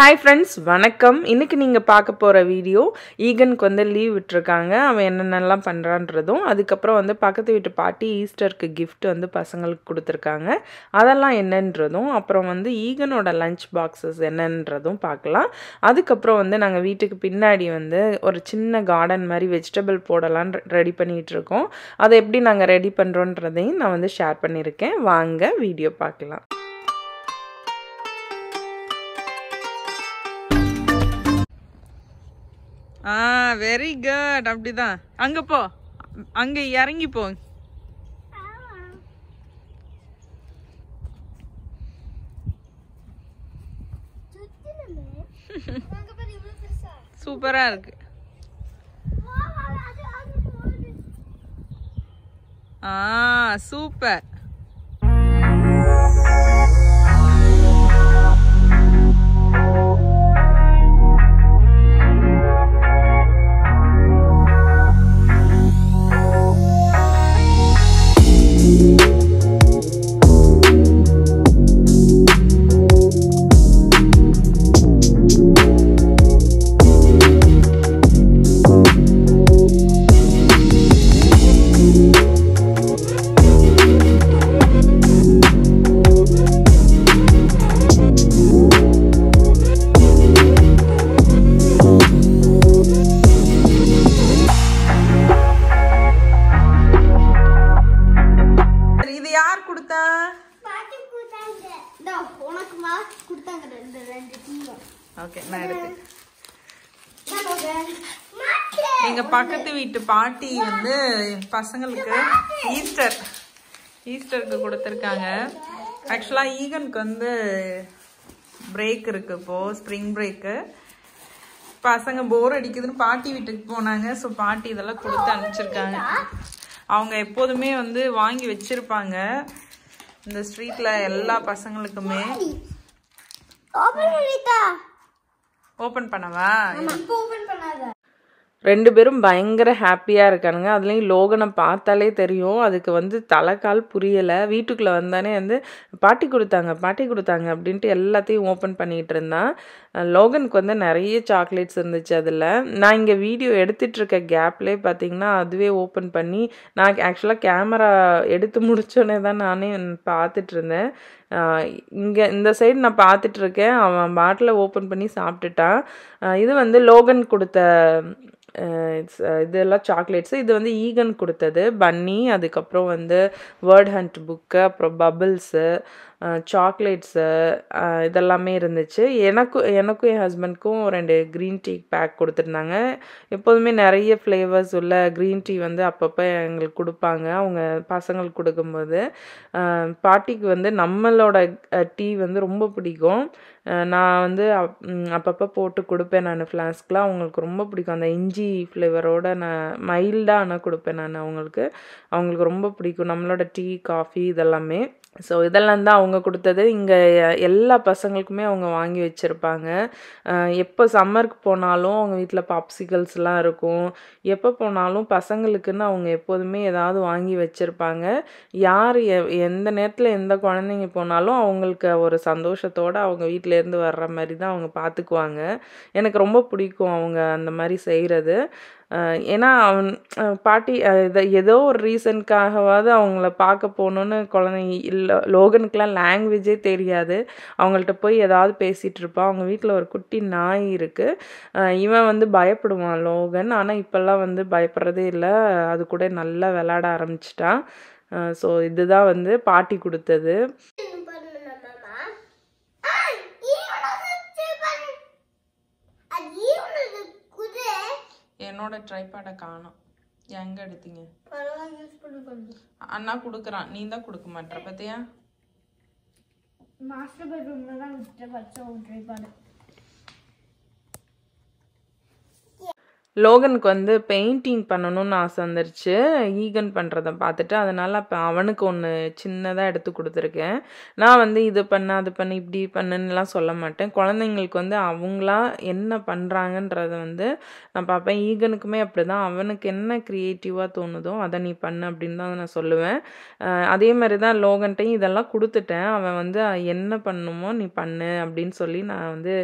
Hi friends வணக்கம். இன்றைக்கி நீங்கள் பார்க்க போகிற வீடியோ ஈகனுக்கு வந்து லீவ் விட்டுருக்காங்க. அவன் என்னென்னலாம் பண்ணுறான்றதும் அதுக்கப்புறம் வந்து பக்கத்து வீட்டு பாட்டி ஈஸ்டருக்கு கிஃப்ட் வந்து பசங்களுக்கு கொடுத்துருக்காங்க. அதெல்லாம் என்னன்றதும் அப்புறம் வந்து ஈகனோட லஞ்ச் பாக்ஸஸ் என்னன்றதும் பார்க்கலாம். அதுக்கப்புறம் வந்து நாங்கள் வீட்டுக்கு பின்னாடி வந்து ஒரு சின்ன கார்டன் மாதிரி வெஜிடபிள் போடலான்னு ரெடி பண்ணிகிட்டு இருக்கோம் அதை எப்படி நாங்கள் ரெடி பண்ணுறோன்றதையும் நான் வந்து ஷேர் பண்ணியிருக்கேன். வாங்க வீடியோ பார்க்கலாம். ஆ வெரி குட் அப்படிதான். அங்க போ. அங்க இறங்கி போ. சூப்பரா இருக்கு. ஆ சூப்பர். ஓகே நான் எடுத்து. எங்க பக்கத்து வீட்டு பாட்டி வந்து பசங்களுக்கு ஈஸ்டர் ஈஸ்டருக்கு கொடுத்துருக்காங்க. ஆக்சுவலா ஈகனுக்கு வந்து பிரேக் இருக்கு இப்போ ஸ்ப்ரிங் பிரேக்கு பசங்க போர் அடிக்குதுன்னு பாட்டி வீட்டுக்கு போனாங்க. ஸோ பாட்டி இதெல்லாம் கொடுத்து அனுப்பிச்சிருக்காங்க. அவங்க எப்போதுமே வந்து வாங்கி வச்சிருப்பாங்க. இந்த ஸ்ட்ரீட்ல எல்லா பசங்களுக்குமே. ஓபன் பண்ணவா? இப்போ ஓபன் பண்ணாத. ரெண்டு பேரும் பயங்கர ஹாப்பியாக இருக்கானுங்க. அதுலேயும் லோகனை பார்த்தாலே தெரியும். அதுக்கு வந்து தலைக்கால் புரியலை. வீட்டுக்குள்ளே வந்தானே வந்து பாட்டி கொடுத்தாங்க பாட்டி கொடுத்தாங்க அப்படின்ட்டு எல்லாத்தையும் ஓப்பன் பண்ணிகிட்டு இருந்தான். லோகனுக்கு வந்து நிறைய சாக்லேட்ஸ் இருந்துச்சு அதில். நான் இங்கே வீடியோ எடுத்துகிட்ருக்க கேப்லே பார்த்தீங்கன்னா அதுவே ஓப்பன் பண்ணி நான் ஆக்சுவலாக கேமரா எடுத்து முடிச்சோடனே தான் நானே பார்த்துட்டு இருந்தேன். இங்கே இந்த சைடு நான் பார்த்துட்ருக்கேன் அவன் பாட்டில் ஓப்பன் பண்ணி சாப்பிட்டுட்டான். இது வந்து லோகன் கொடுத்த இட்ஸ் uh, இதெல்லாம் சாக்லேட்ஸு இது வந்து ஈகன் கொடுத்தது. பன்னி அதுக்கப்புறம் வந்து வேர்ட் ஹண்ட் புக்கு அப்புறம் பபிள்ஸு சாக்லேட்ஸு இதெல்லாமே இருந்துச்சு. எனக்கும் எனக்கும் என் ஹஸ்பண்ட்க்கும் ரெண்டு க்ரீன் டீ பேக் கொடுத்துருந்தாங்க. எப்போதுமே நிறைய ஃப்ளேவர்ஸ் உள்ள க்ரீன் டீ வந்து அப்பப்போ எங்களுக்கு கொடுப்பாங்க. அவங்க பசங்களுக்கு கொடுக்கும்போது. பாட்டிக்கு வந்து நம்மளோட டீ வந்து ரொம்ப பிடிக்கும். நான் வந்து அப்- அப்பப்போ போட்டு கொடுப்பேன் நான் ஃப்ளாஸ்க்கெலாம் அவங்களுக்கு ரொம்ப பிடிக்கும். அந்த இஞ்சி ஃப்ளேவரோட நான் மைல்டாக ஆனால் கொடுப்பேன் நான் அவங்களுக்கு. அவங்களுக்கு ரொம்ப பிடிக்கும். நம்மளோட டீ காஃபி இதெல்லாமே. ஸோ இதெல்லாம் தான் அவங்க கொடுத்தது. இங்கே எல்லா பசங்களுக்குமே அவங்க வாங்கி வச்சுருப்பாங்க. எப்போ சம்மருக்கு போனாலும் அவங்க வீட்டில் பாப்சிகல்ஸ்லாம் இருக்கும். எப்போ போனாலும் பசங்களுக்குன்னு அவங்க எப்போதுமே ஏதாவது வாங்கி வச்சுருப்பாங்க. யார் எ- எந்த நேரத்தில் எந்த குழந்தைங்க போனாலும் அவங்களுக்கு ஒரு சந்தோஷத்தோடு அவங்க வீட்டிலேருந்து வர்ற மாதிரி தான் அவங்க பார்த்துக்குவாங்க எனக்கு ரொம்ப பிடிக்கும் அவங்க அந்த மாதிரி செய்கிறது ஏன்னா அவன் பாட்டி இதை ஏதோ ஒரு ரீசனுக்காகவாவது அவங்கள பார்க்க போகணுன்னு குழந்தைங்க இல்லை லோகனுக்கெலாம் லாங்குவேஜே தெரியாது. அவங்கள்ட்ட போய் ஏதாவது பேசிகிட்டு இருப்பான் அவங்க வீட்டில் ஒரு குட்டி நாய் இருக்குது இவன் வந்து பயப்படுவான் லோகன். ஆனால் இப்போல்லாம் வந்து பயப்படுறதே இல்லை. அது கூட நல்லா விளாட ஆரம்பிச்சிட்டான் ஸோ இதுதான் வந்து பாட்டி கொடுத்தது. என்னோட ட்ரைபாடை காணும். எங்கே எடுத்தீங்க? அண்ணா கொடுக்குறான். நீ தான் கொடுக்க மாட்டேற பார்த்தியா மாஸ்டர் பெட்ரூம்ல தான் விட்டு வச்ச ட்ரைபாடு லோகனுக்கு வந்து பெயிண்டிங் பண்ணணும்னு ஆசை வந்துருச்சு. ஈகன் பண்ணுறத பார்த்துட்டு அதனால் அப்போ அவனுக்கு ஒன்று சின்னதாக எடுத்து கொடுத்துருக்கேன். நான் வந்து இது பண்ண அது பண்ணு இப்படி பண்ணுன்னுலாம் சொல்ல மாட்டேன். குழந்தைங்களுக்கு வந்து அவங்களா என்ன பண்ணுறாங்கன்றத வந்து நான் பார்ப்பேன். ஈகனுக்குமே அப்படி தான் அவனுக்கு என்ன க்ரியேட்டிவாக தோணுதோ அதை நீ பண்ணு அப்படின்னு தான் நான் சொல்லுவேன். அதே மாதிரி தான் லோகன்ட்டையும் இதெல்லாம் கொடுத்துட்டேன். அவன் வந்து என்ன பண்ணணுமோ நீ பண்ணு அப்படின்னு சொல்லி நான் வந்து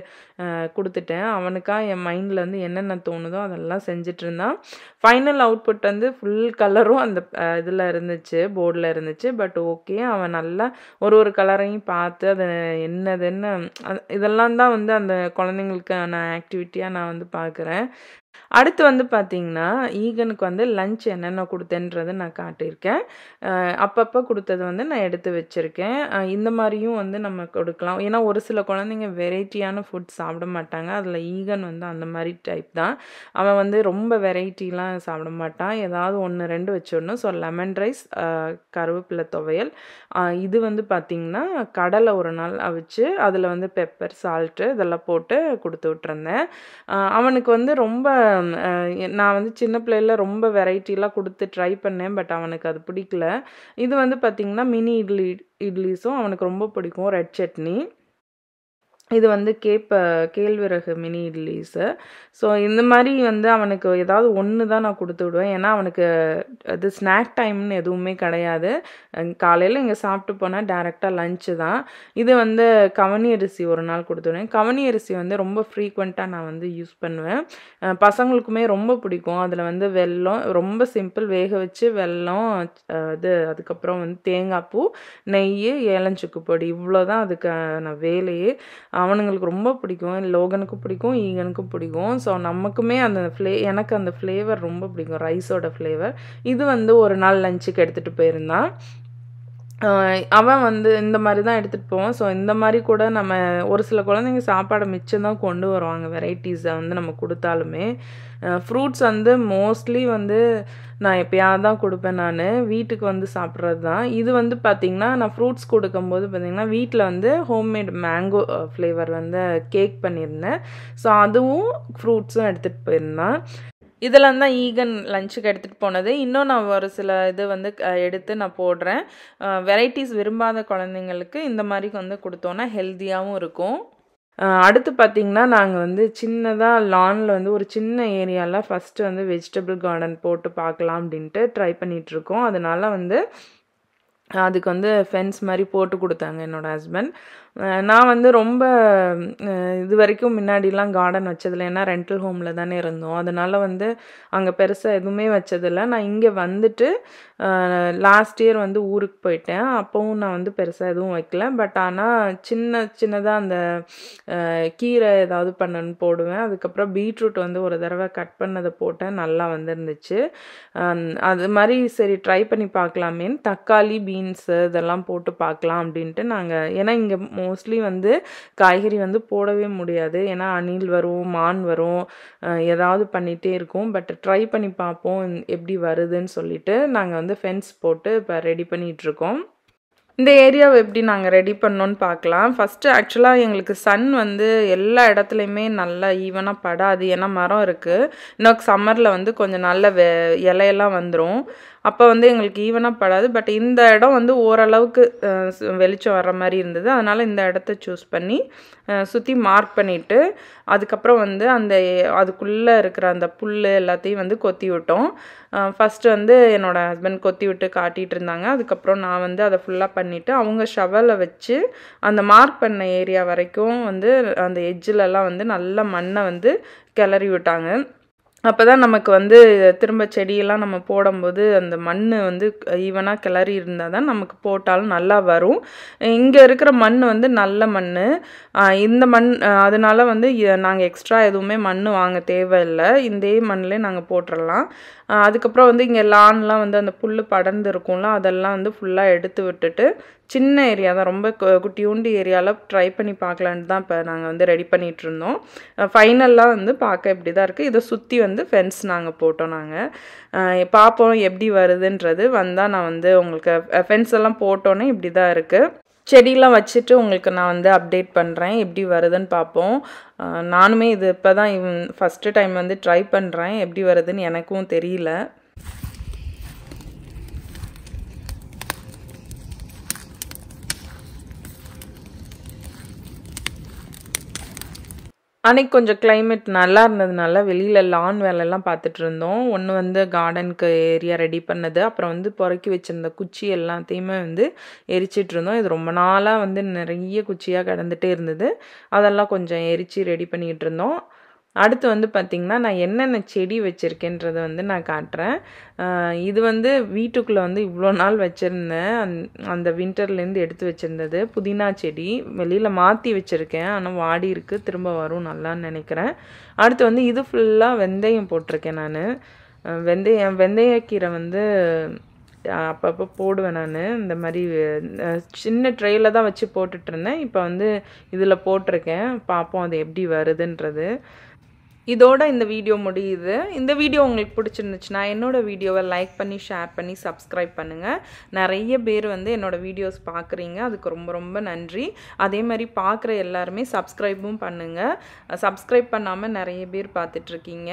கொடுத்துட்டேன். அவனுக்கா என் மைண்டில் வந்து என்னென்ன தோணுதோ அதை அதெல்லாம் செஞ்சிட்ருந்தான். ஃபைனல் அவுட்புட் வந்து ஃபுல் கலரும் அந்த இதில் இருந்துச்சு போர்டில் இருந்துச்சு. பட் ஓகே அவன் நல்லா ஒரு ஒரு கலரையும் பார்த்து அது என்னதுன்னு அது- இதெல்லாம் தான் வந்து அந்த குழந்தைங்களுக்கான ஆக்டிவிட்டியாக நான் வந்து பார்க்குறேன். அடுத்து வந்து பார்த்தீங்கன்னா ஈகனுக்கு வந்து லஞ்ச் என்னென்ன கொடுத்தேன்றதை நான் காட்டியிருக்கேன். அப்பப்போ கொடுத்தது வந்து நான் எடுத்து வச்சுருக்கேன். இந்த மாதிரியும் வந்து நம்ம கொடுக்கலாம். ஏன்னா ஒரு சில குழந்தைங்க வெரைட்டியான ஃபுட் சாப்பிட மாட்டாங்க. அதில் ஈகன் வந்து அந்த மாதிரி டைப் தான். அவன் வந்து ரொம்ப வெரைட்டிலாம் சாப்பிட மாட்டான். ஏதாவது ஒன்று ரெண்டு வச்சிடணும் ஸோ லெமன் ரைஸ் கருவேப்பிலை துவையல். இது வந்து பார்த்திங்கன்னா கடலை ஒரு நாள் அவிச்சு அதில் வந்து பெப்பர் சால்ட்டு இதெல்லாம் போட்டு கொடுத்து விட்டுருந்தேன். அவனுக்கு வந்து ரொம்ப நான் வந்து சின்ன பிள்ளையில ரொம்ப வெரைட்டிலாம் கொடுத்து ட்ரை பண்ணேன் பட் அவனுக்கு அது பிடிக்கல. இது வந்து பார்த்திங்கன்னா மினி இட்லி இட்லிஸும் அவனுக்கு ரொம்ப பிடிக்கும் ரெட் சட்னி. இது வந்து கேப்ப கேழ்விறகு மினி இட்லிஸு ஸோ இந்த மாதிரி வந்து அவனுக்கு ஏதாவது ஒன்று தான் நான் கொடுத்து விடுவேன். ஏன்னா அவனுக்கு அது ஸ்நாக் டைம்னு எதுவுமே கிடையாது. காலையில் இங்கே சாப்பிட்டு போனால் டேரெக்டாக லஞ்சு தான். இது வந்து கவனி அரிசி ஒரு நாள் கொடுத்துடுவேன் கவனி அரிசி வந்து ரொம்ப ஃப்ரீக்வெண்ட்டாக நான் வந்து யூஸ் பண்ணுவேன். பசங்களுக்குமே ரொம்ப பிடிக்கும். அதில் வந்து வெல்லம் ரொம்ப சிம்பிள் வேக வச்சு வெல்லம் இது அதுக்கப்புறம் வந்து தேங்காய் பூ நெய் ஏலஞ்சுக்கு பொடி இவ்வளோ தான் அதுக்கான வேலையே. அவனுங்களுக்கு ரொம்ப பிடிக்கும். லோகனுக்கும் பிடிக்கும் ஈகனுக்கும் பிடிக்கும். ஸோ நமக்குமே அந்த ஃப்ளே எனக்கு அந்த ஃப்ளேவர் ரொம்ப பிடிக்கும் ரைஸோட ஃப்ளேவர் இது வந்து ஒரு நாள் லஞ்சுக்கு எடுத்துகிட்டு போயிருந்தான். அவன் வந்து இந்த மாதிரி தான் எடுத்துகிட்டு போவான். ஸோ இந்த மாதிரி கூட நம்ம ஒரு சில குழந்தைங்க சாப்பாடை மிச்சம் தான் கொண்டு வருவாங்க. வெரைட்டிஸை வந்து நம்ம கொடுத்தாலுமே. ஃப்ரூட்ஸ் வந்து மோஸ்ட்லி வந்து நான் எப்பயாவது தான் கொடுப்பேன் நான். வீட்டுக்கு வந்து சாப்பிட்றது தான். இது வந்து பார்த்திங்கன்னா நான் ஃப்ரூட்ஸ் கொடுக்கும்போது பார்த்திங்கன்னா வீட்டில் வந்து ஹோம்மேட் மேங்கோ ஃப்ளேவர் வந்து கேக் பண்ணியிருந்தேன். ஸோ அதுவும் ஃப்ரூட்ஸும் எடுத்துகிட்டு போயிருந்தான். இதெல்லாம் தான் ஈகன் லஞ்சுக்கு எடுத்துகிட்டு போனது. இன்னும் நான் ஒரு சில இது வந்து எடுத்து நான் போடுறேன். வெரைட்டிஸ் விரும்பாத குழந்தைங்களுக்கு இந்த மாதிரி வந்து கொடுத்தோன்னா ஹெல்த்தியாகவும் இருக்கும். அடுத்து பார்த்திங்கன்னா நாங்கள் வந்து சின்னதாக லானில் வந்து ஒரு சின்ன ஏரியாவில் ஃபஸ்ட்டு வந்து வெஜிடபிள் கார்டன் போட்டு பார்க்கலாம் அப்படின்ட்டு ட்ரை பண்ணிகிட்ருக்கோம் அதனால் வந்து அதுக்கு வந்து ஃபென்ஸ் மாதிரி போட்டு கொடுத்தாங்க என்னோடய ஹஸ்பண்ட் நான் வந்து ரொம்ப இது வரைக்கும் முன்னாடிலாம் கார்டன் வச்சதில்ல. ஏன்னா ரெண்டல் ஹோமில் தானே இருந்தோம். அதனால் வந்து அங்கே பெருசாக எதுவுமே வச்சதில்ல. நான் இங்கே வந்துட்டு லாஸ்ட் இயர் வந்து ஊருக்கு போயிட்டேன். அப்போவும் நான் வந்து பெருசாக எதுவும் வைக்கல. பட் ஆனால் சின்ன சின்னதாக அந்த கீரை ஏதாவது பண்ணணும்னு போடுவேன். அதுக்கப்புறம் பீட்ரூட் வந்து ஒரு தடவை கட் பண்ணதை போட்டேன். நல்லா வந்துருந்துச்சு. அது மாதிரி சரி ட்ரை பண்ணி பார்க்கலாமேன்னு தக்காளி பீன்ஸு இதெல்லாம் போட்டு பார்க்கலாம் அப்படின்ட்டு நாங்கள் ஏன்னா இங்கே மோஸ்ட்லி வந்து காய்கறி வந்து போடவே முடியாது. ஏன்னா அணில் வரும் மான் வரும் ஏதாவது பண்ணிகிட்டே இருக்கும். பட் ட்ரை பண்ணி பார்ப்போம் எப்படி வருதுன்னு சொல்லிட்டு நாங்கள் வந்து ஃபென்ஸ் போட்டு இப்போ ரெடி பண்ணிகிட்ருக்கோம் இந்த ஏரியாவை எப்படி நாங்கள் ரெடி பண்ணோன்னு பார்க்கலாம். ஃபஸ்ட்டு ஆக்சுவலாக எங்களுக்கு சன் வந்து எல்லா இடத்துலையுமே நல்லா ஈவனாக படாது. ஏன்னா மரம் இருக்குது இன்னும் சம்மரில் வந்து கொஞ்சம் நல்ல வெ இலையெல்லாம் வந்துடும் அப்போ வந்து எங்களுக்கு ஈவனாக படாது. பட் இந்த இடம் வந்து ஓரளவுக்கு வெளிச்சம் வர்ற மாதிரி இருந்தது. அதனால் இந்த இடத்த சூஸ் பண்ணி சுற்றி மார்க் பண்ணிவிட்டு அதுக்கப்புறம் வந்து அந்த அதுக்குள்ளே இருக்கிற அந்த புல் எல்லாத்தையும் வந்து கொத்தி விட்டோம். ஃபஸ்ட்டு வந்து என்னோடய ஹஸ்பண்ட் கொத்தி விட்டு காட்டிகிட்டு இருந்தாங்க. அதுக்கப்புறம் நான் வந்து அதை ஃபுல்லாக பண்ணிவிட்டு அவங்க ஷவலை வச்சு அந்த மார்க் பண்ண ஏரியா வரைக்கும் வந்து அந்த எஜ்ஜிலலாம் வந்து நல்ல மண்ணை வந்து கிளறி விட்டாங்க. அப்போ தான் நமக்கு வந்து திரும்ப செடியெல்லாம் நம்ம போடும்போது அந்த மண் வந்து ஈவனாக கிளறி இருந்தால் தான் நமக்கு போட்டாலும் நல்லா வரும். இங்கே இருக்கிற மண் வந்து நல்ல மண் இந்த மண் அதனால் அதனால வந்து நாங்கள் எக்ஸ்ட்ரா எதுவுமே மண் வாங்க தேவையில்லை. இந்தே மண்ணிலே நாங்கள் போட்டுடலாம் அதுக்கப்புறம் வந்து இங்கே லான்லாம் வந்து அந்த புல் படர்ந்து இருக்கும்ல அதெல்லாம் வந்து ஃபுல்லாக எடுத்து விட்டுட்டு சின்ன ஏரியா தான் ரொம்ப கு- குட்டியூண்டு ஏரியாவில் ட்ரை பண்ணி பார்க்கலான்ட்டு தான் இப்போ நாங்கள் வந்து ரெடி பண்ணிகிட்டு இருந்தோம். ஃபைனலாக வந்து பார்க்க இப்படி தான் இருக்குது இதை சுற்றி வந்து ஃபென்ஸ் நாங்கள் போட்டோம் நாங்கள் பார்ப்போம் எப்படி வருதுன்றது. வந்தால் நான் வந்து உங்களுக்கு ஃபென்ஸ் எல்லாம் போட்டோன்னே இப்படி தான் இருக்குது செடியெலாம் வச்சுட்டு உங்களுக்கு நான் வந்து அப்டேட் பண்ணுறேன் எப்படி வருதுன்னு பார்ப்போம். நானுமே இது இப்போ தான் ஃபஸ்ட்டு டைம் வந்து ட்ரை பண்ணுறேன் எப்படி வருதுன்னு எனக்கும் தெரியல. அன்னைக்கு கொஞ்சம் கிளைமேட் நல்லா இருந்ததுனால வெளியில் லான் வேலைலாம் பார்த்துட்டு இருந்தோம். ஒன்று வந்து கார்டனுக்கு ஏரியா ரெடி பண்ணது. அப்புறம் வந்து புறக்கி வச்சிருந்த குச்சி எல்லாத்தையுமே வந்து எரிச்சிட்டு இருந்தோம். இது ரொம்ப நாளாக வந்து நிறைய குச்சியாக கிடந்துட்டே இருந்தது. அதெல்லாம் கொஞ்சம் எரித்து ரெடி பண்ணிக்கிட்டு இருந்தோம். அடுத்து வந்து பார்த்திங்கன்னா நான் என்னென்ன செடி வச்சுருக்கேன்றதை வந்து நான் காட்டுறேன். இது வந்து வீட்டுக்குள்ளே வந்து இவ்வளோ நாள் வச்சுருந்தேன். அந் அந்த வின்டர்லேருந்து எடுத்து வச்சுருந்தது. புதினா செடி வெளியில் மாற்றி வச்சுருக்கேன். ஆனால் வாடி இருக்குது திரும்ப வரும். நல்லான்னு நினைக்கிறேன். அடுத்து வந்து இது ஃபுல்லாக வெந்தயம் போட்டிருக்கேன் நான். வெந்தயம் வெந்தயக்கீரை வந்து அப்பப்போ போடுவேன் நான். இந்த மாதிரி சின்ன ட்ரெயில் தான் வச்சு போட்டுட்ருந்தேன் இப்போ வந்து இதில் போட்டிருக்கேன். பார்ப்போம் அது எப்படி வருதுன்றது. இதோட இந்த வீடியோ முடியுது. இந்த வீடியோ உங்களுக்கு பிடிச்சிருந்துச்சுன்னா என்னோட வீடியோவை லைக் பண்ணி ஷேர் பண்ணி சப்ஸ்கிரைப் பண்ணுங்கள் நிறைய பேர் வந்து என்னோடய வீடியோஸ் பார்க்குறீங்க. அதுக்கு ரொம்ப ரொம்ப நன்றி. அதே மாதிரி பார்க்குற எல்லாருமே சப்ஸ்கிரைபும் பண்ணுங்கள் சப்ஸ்கிரைப் பண்ணாமல் நிறைய பேர் பார்த்துட்ருக்கீங்க.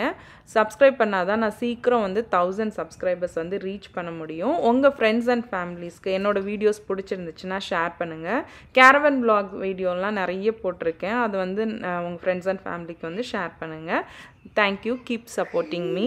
சப்ஸ்கிரைப் பண்ணாதான் நான் சீக்கிரம் வந்து தௌசண்ட் சப்ஸ்கிரைபர்ஸ் வந்து ரீச் பண்ண முடியும். உங்கள் ஃப்ரெண்ட்ஸ் அண்ட் ஃபேமிலிஸ்க்கு என்னோடய வீடியோஸ் பிடிச்சிருந்துச்சுன்னா ஷேர் பண்ணுங்கள் கேரவன் பிளாக் வீடியோலாம் நிறைய போட்டிருக்கேன். அது வந்து உங்கள் ஃப்ரெண்ட்ஸ் அண்ட் ஃபேமிலிக்கு வந்து ஷேர் பண்ணுங்கள் தேங்க்யூ கீப் சப்போர்ட்டிங் மீ